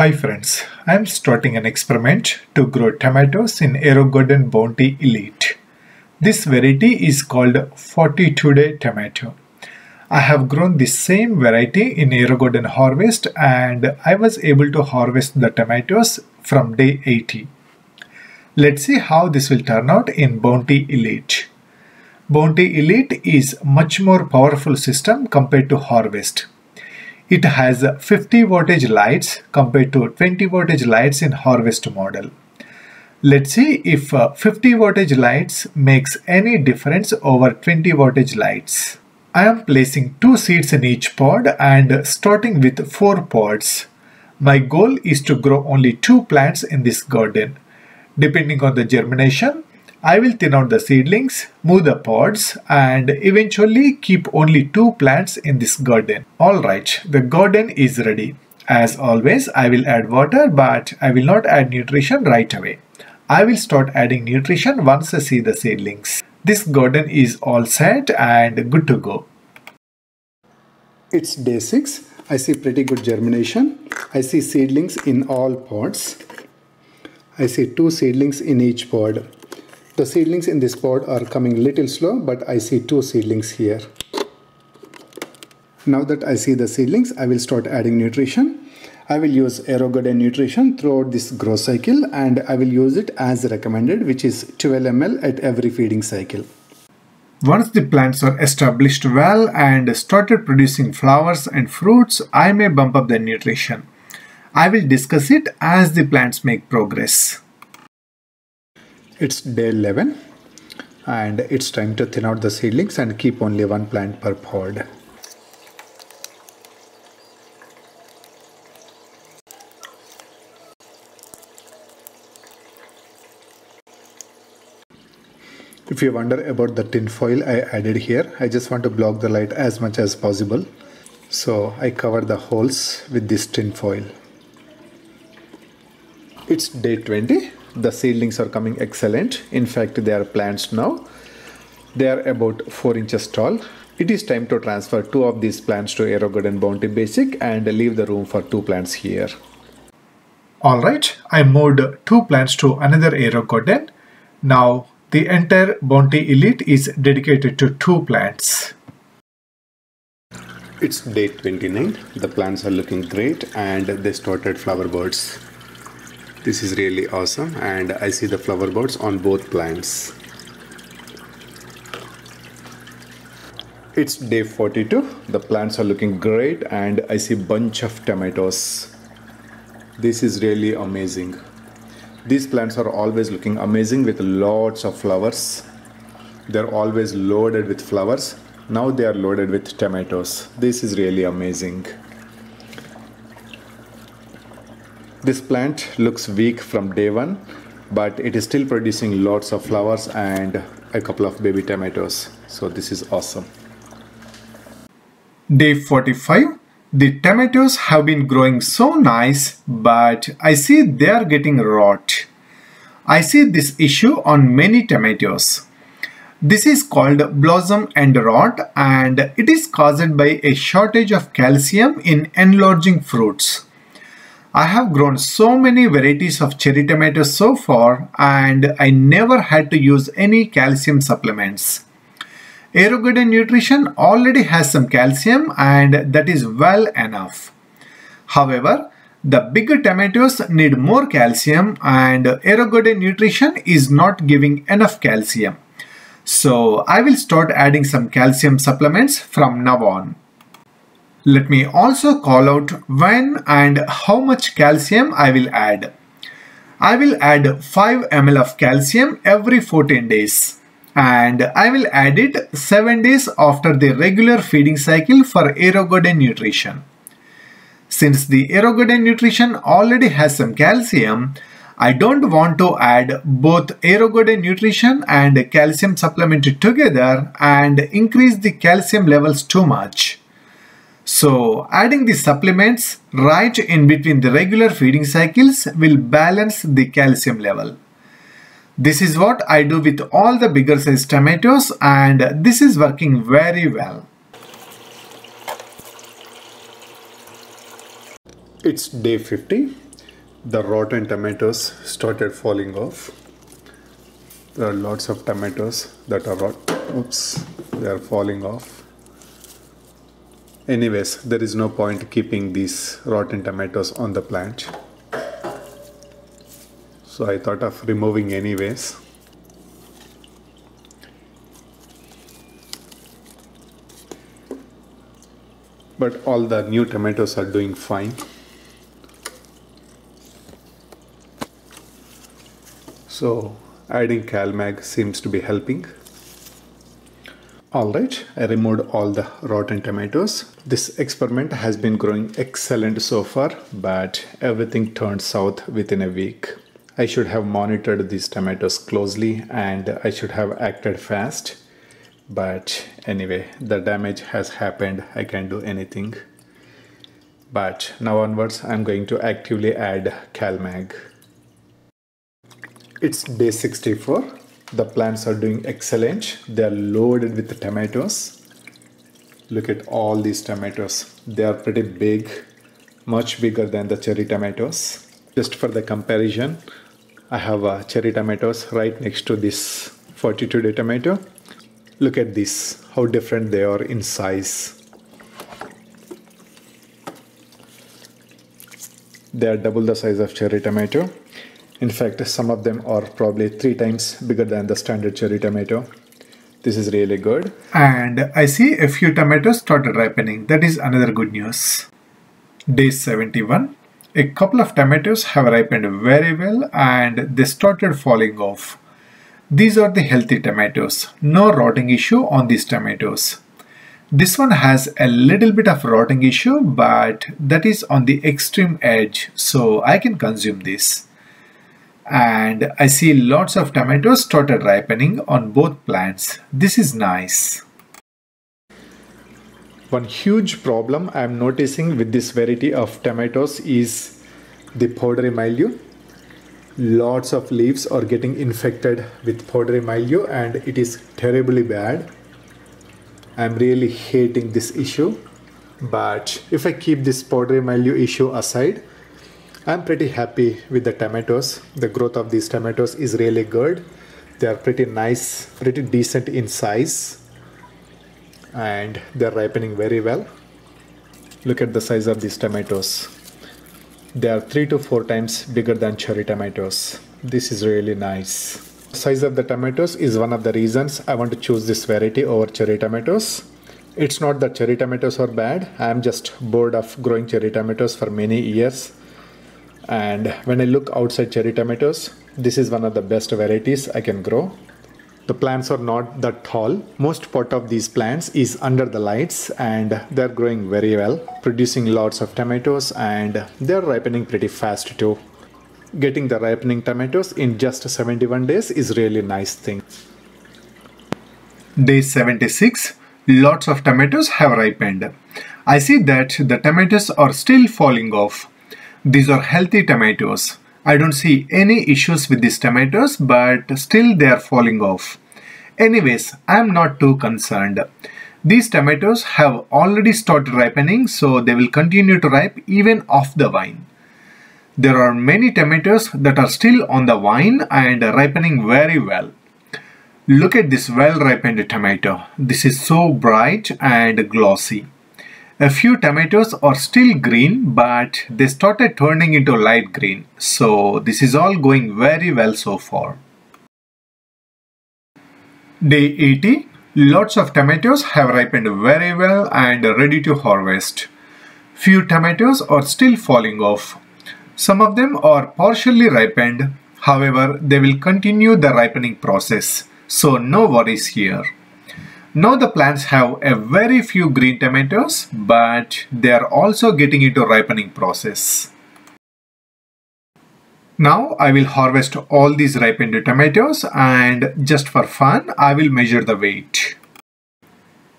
Hi friends, I am starting an experiment to grow tomatoes in AeroGarden Bounty Elite. This variety is called 42 day tomato. I have grown the same variety in AeroGarden Harvest and I was able to harvest the tomatoes from day 80. Let's see how this will turn out in Bounty Elite. Bounty Elite is much more powerful system compared to Harvest. It has 50 wattage lights compared to 20 wattage lights in Harvest model. Let's see if uh, 50 wattage lights makes any difference over 20 wattage lights. I am placing two seeds in each pod and starting with four pods. My goal is to grow only two plants in this garden. Depending on the germination, I will thin out the seedlings, move the pods and eventually keep only two plants in this garden. Alright, the garden is ready. As always, I will add water but I will not add nutrition right away. I will start adding nutrition once I see the seedlings. This garden is all set and good to go. It's day 6. I see pretty good germination. I see seedlings in all pods. I see two seedlings in each pod. The seedlings in this pod are coming little slow, but I see two seedlings here. Now that I see the seedlings, I will start adding nutrition. I will use AeroGarden nutrition throughout this growth cycle and I will use it as recommended, which is 12 ml at every feeding cycle. Once the plants are established well and started producing flowers and fruits, I may bump up the nutrition. I will discuss it as the plants make progress. It's day 11 and it's time to thin out the seedlings and keep only one plant per pod. If you wonder about the tin foil I added here, I just want to block the light as much as possible. So I cover the holes with this tin foil. It's day 20 the seedlings are coming excellent in fact they are plants now they are about 4 inches tall it is time to transfer two of these plants to AeroGarden Bounty Basic and leave the room for two plants here. Alright, I moved two plants to another AeroGarden. Now the entire Bounty Elite is dedicated to two plants. It's day 29. The plants are looking great and they started flower buds. This is really awesome and I see the flower buds on both plants. It's day 42. The plants are looking great and I see bunch of tomatoes. This is really amazing. These plants are always looking amazing with lots of flowers. They're always loaded with flowers. Now they are loaded with tomatoes. This is really amazing. This plant looks weak from day one, but it is still producing lots of flowers and a couple of baby tomatoes. So this is awesome. Day 45. The tomatoes have been growing so nice, but I see they are getting rot. I see this issue on many tomatoes. This is called blossom end rot and it is caused by a shortage of calcium in enlarging fruits. I have grown so many varieties of cherry tomatoes so far and I never had to use any calcium supplements. AeroGarden Nutrition already has some calcium and that is well enough. However, the bigger tomatoes need more calcium and AeroGarden Nutrition is not giving enough calcium. So I will start adding some calcium supplements from now on. Let me also call out when and how much calcium I will add. I will add 5 ml of calcium every 14 days and I will add it 7 days after the regular feeding cycle for AeroGarden Nutrition. Since the AeroGarden Nutrition already has some calcium, I don't want to add both AeroGarden Nutrition and calcium supplement together and increase the calcium levels too much. So adding the supplements right in between the regular feeding cycles will balance the calcium level. This is what I do with all the bigger size tomatoes and this is working very well. It's day 50. the rotten tomatoes started falling off there are lots of tomatoes that are rot oops they are falling off anyways there is no point keeping these rotten tomatoes on the plant. So I thought of removing anyways. But all the new tomatoes are doing fine. So adding CalMag seems to be helping Alright, I removed all the rotten tomatoes. This experiment has been growing excellent so far, but everything turned south within a week. I should have monitored these tomatoes closely and I should have acted fast. But anyway, the damage has happened. I can't do anything. But now onwards, I'm going to actively add CalMag. It's day 64 the plants are doing excellent. They are loaded with tomatoes. Look at all these tomatoes. They are pretty big much bigger than the cherry tomatoes. Just for the comparison i have uh, cherry tomatoes right next to this 42 day tomato. Look at this how different they are in size. They are double the size of cherry tomato in fact, some of them are probably three times bigger than the standard cherry tomato. This is really good. And I see a few tomatoes started ripening. That is another good news. Day 71. A couple of tomatoes have ripened very well and they started falling off. These are the healthy tomatoes. No rotting issue on these tomatoes. This one has a little bit of rotting issue but that is on the extreme edge so I can consume this and I see lots of tomatoes started ripening on both plants. This is nice. One huge problem I am noticing with this variety of tomatoes is the powdery mildew. Lots of leaves are getting infected with powdery mildew and it is terribly bad. I am really hating this issue but if I keep this powdery mildew issue aside I'm pretty happy with the tomatoes. The growth of these tomatoes is really good. They are pretty nice, pretty decent in size and they're ripening very well. Look at the size of these tomatoes. They are three to four times bigger than cherry tomatoes. This is really nice. Size of the tomatoes is one of the reasons I want to choose this variety over cherry tomatoes. It's not that cherry tomatoes are bad. I'm just bored of growing cherry tomatoes for many years and when I look outside cherry tomatoes this is one of the best varieties I can grow. The plants are not that tall. Most part of these plants is under the lights and they're growing very well producing lots of tomatoes and they're ripening pretty fast too. Getting the ripening tomatoes in just 71 days is really nice thing. Day 76 lots of tomatoes have ripened. I see that the tomatoes are still falling off these are healthy tomatoes. I don't see any issues with these tomatoes but still they are falling off. Anyways, I am not too concerned. These tomatoes have already started ripening so they will continue to ripe even off the vine. There are many tomatoes that are still on the vine and ripening very well. Look at this well ripened tomato. This is so bright and glossy. A few tomatoes are still green but they started turning into light green. So this is all going very well so far. Day 80. Lots of tomatoes have ripened very well and are ready to harvest. Few tomatoes are still falling off. Some of them are partially ripened. However, they will continue the ripening process. So no worries here. Now the plants have a very few green tomatoes, but they are also getting into ripening process. Now I will harvest all these ripened tomatoes and just for fun, I will measure the weight.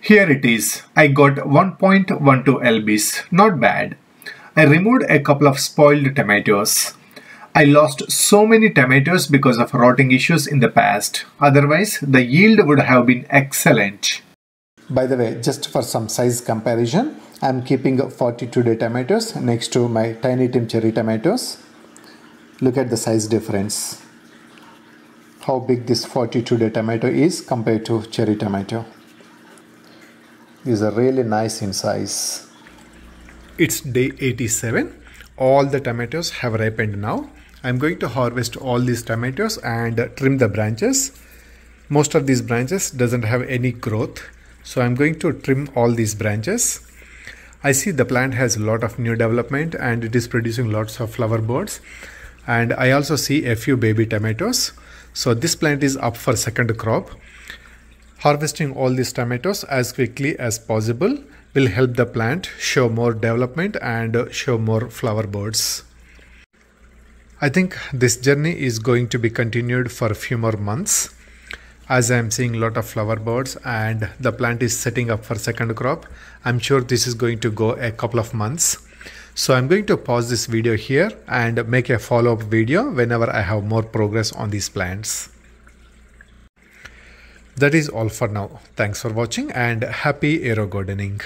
Here it is. I got 1.12 lbs. Not bad. I removed a couple of spoiled tomatoes. I lost so many tomatoes because of rotting issues in the past. Otherwise, the yield would have been excellent. By the way, just for some size comparison, I'm keeping 42 day tomatoes next to my Tiny Tim cherry tomatoes. Look at the size difference. How big this 42 day tomato is compared to cherry tomato. These are really nice in size. It's day 87. All the tomatoes have ripened now. I'm going to harvest all these tomatoes and trim the branches. Most of these branches doesn't have any growth. So I'm going to trim all these branches. I see the plant has a lot of new development and it is producing lots of flower buds. And I also see a few baby tomatoes. So this plant is up for second crop. Harvesting all these tomatoes as quickly as possible will help the plant show more development and show more flower buds. I think this journey is going to be continued for a few more months as I am seeing a lot of flower buds and the plant is setting up for second crop. I'm sure this is going to go a couple of months. So I'm going to pause this video here and make a follow-up video whenever I have more progress on these plants. That is all for now. Thanks for watching and happy aero gardening.